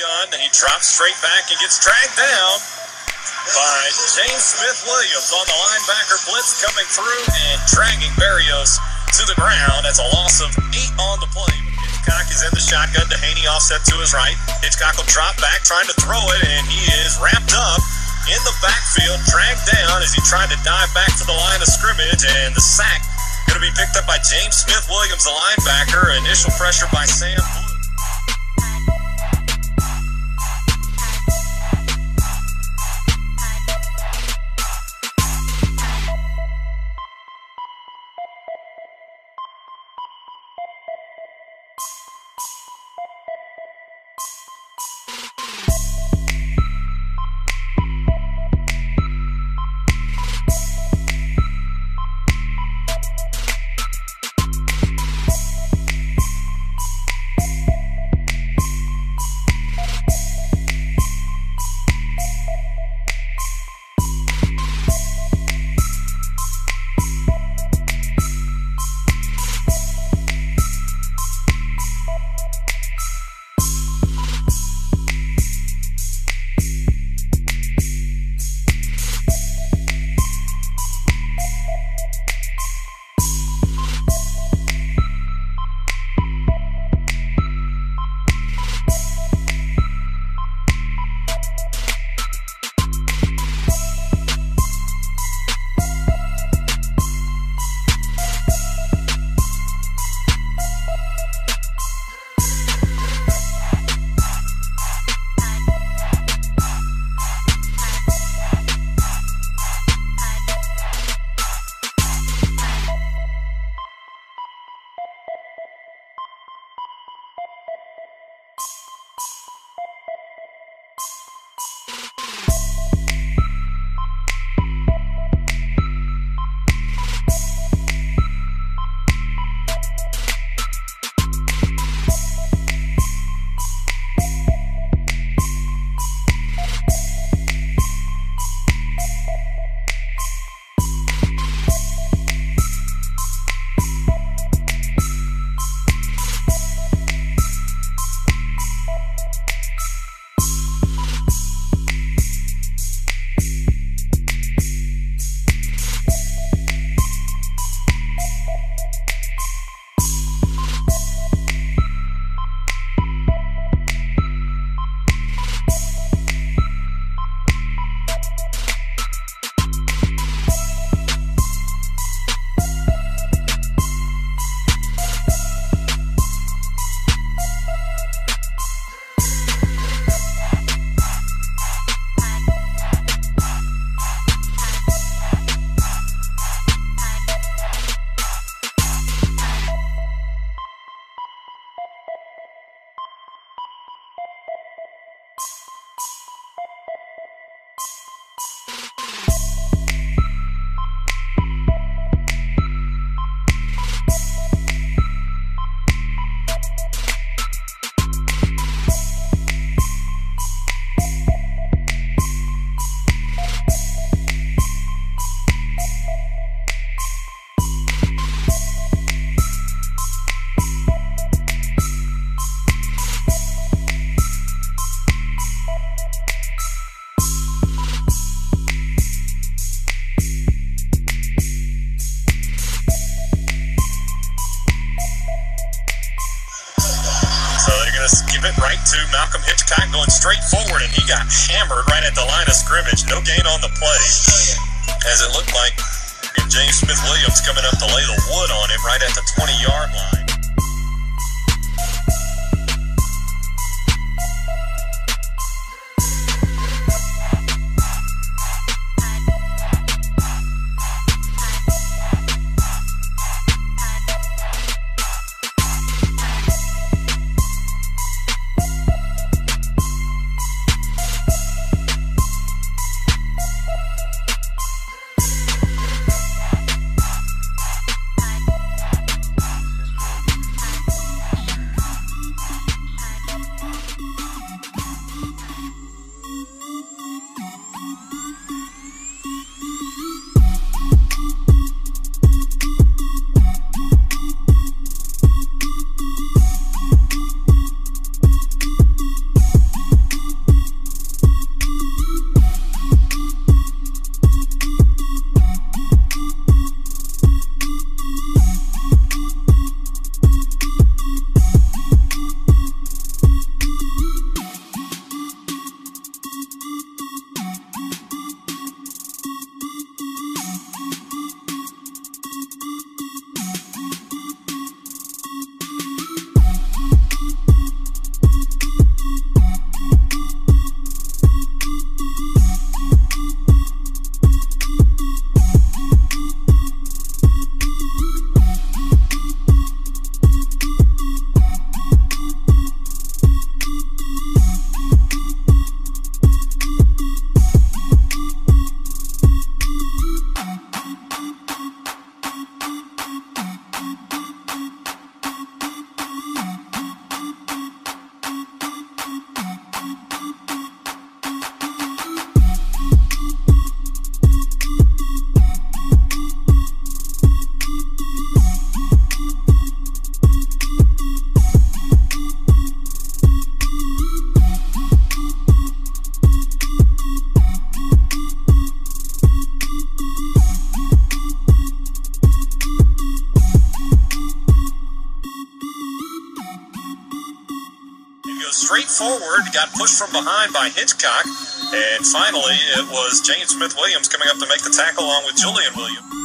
gun, and he drops straight back and gets dragged down by James Smith Williams on the linebacker blitz coming through and dragging Barrios to the ground. That's a loss of eight on the play. Hitchcock is in the shotgun. Dehaney offset to his right. Hitchcock will drop back, trying to throw it, and he is wrapped up in the backfield, dragged down as he tried to dive back to the line of scrimmage, and the sack going to be picked up by James Smith Williams, the linebacker. Initial pressure by Sam Blue. to Malcolm Hitchcock going straight forward, and he got hammered right at the line of scrimmage. No gain on the play, as it looked like James Smith Williams coming up to lay the wood on him right at the 20 yard line. Pushed from behind by Hitchcock, and finally it was James Smith Williams coming up to make the tackle along with Julian Williams.